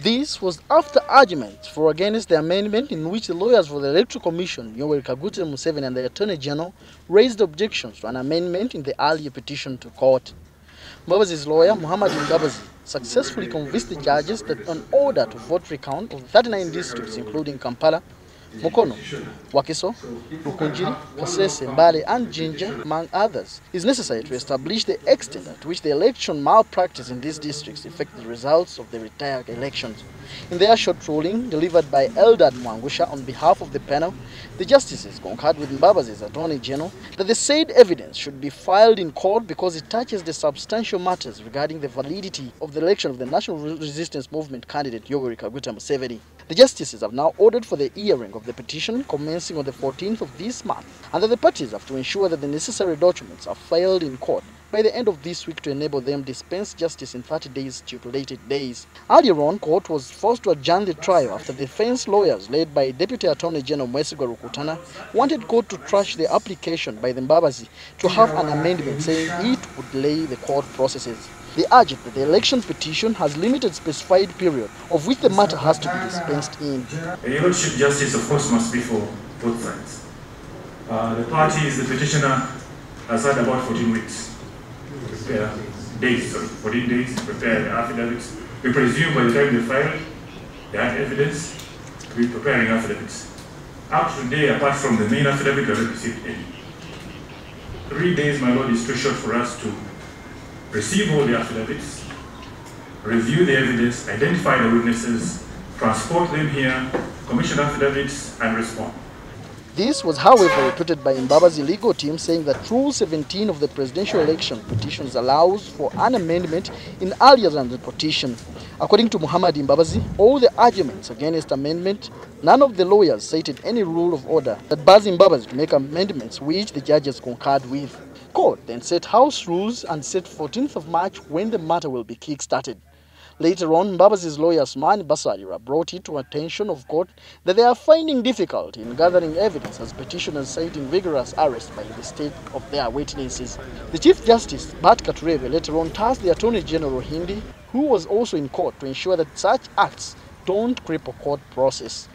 This was after arguments for against the amendment in which the lawyers for the Electoral Commission, Yoweri Kaguta Museveni and the Attorney General, raised objections to an amendment in the earlier petition to court. Mbabazi's lawyer, Muhammad Mbabazi, successfully convinced the judges that an order to vote recount of 39 districts, including Kampala, Mukono, Wakiso, Rukungiri, Kasese, Mbale and Jinja, among others, is necessary to establish the extent at which the election malpractice in these districts affected the results of the retired elections. In their short ruling, delivered by Eldad Mwangusya on behalf of the panel, the justices concurred with Mbabazi's Attorney General that the said evidence should be filed in court because it touches the substantial matters regarding the validity of the election of the National Resistance Movement candidate Yoweri Kaguta Museveni. The justices have now ordered for the hearing of the petition commencing on the 14th of this month and that the parties have to ensure that the necessary documents are filed in court by the end of this week to enable them dispense justice in 30 days stipulated days. Earlier on, court was forced to adjourn the trial after defense lawyers led by Deputy Attorney General Mwesigwa Rukutana wanted court to trash the application by the Mbabazi to have an amendment saying it would delay the court processes. They urged that the election petition has limited specified period of which the matter has to be dispensed in. Lordship justice, of course, must be for both sides. Uh, the parties, the petitioner, has had about 14 weeks prepare days, sorry, 14 days to prepare the affidavits. We presume by the time they filed, they had evidence to be preparing affidavits. Up to today, apart from the main affidavit, we haven't received any. Three days, my lord, is too short for us to receive all the affidavits, review the evidence, identify the witnesses, transport them here, commission affidavits, and respond. This was, however, repeated by Mbabazi legal team saying that Rule 17 of the presidential election petitions allows for an amendment in earlier than the petition. According to Muhammad Mbabazi, all the arguments against amendment, none of the lawyers cited any rule of order that bars Mbabazi to make amendments which the judges concurred with. Court then set house rules and set 14th of March when the matter will be kick-started. Later on, Mbabazi's lawyer Asuman Basalirwa brought it to attention of court that they are finding difficulty in gathering evidence as petitioners citing vigorous arrest by the state of their witnesses. The Chief Justice, Bart Katureebe, later on tasked the Attorney General Hindi, who was also in court, to ensure that such acts don't cripple court process.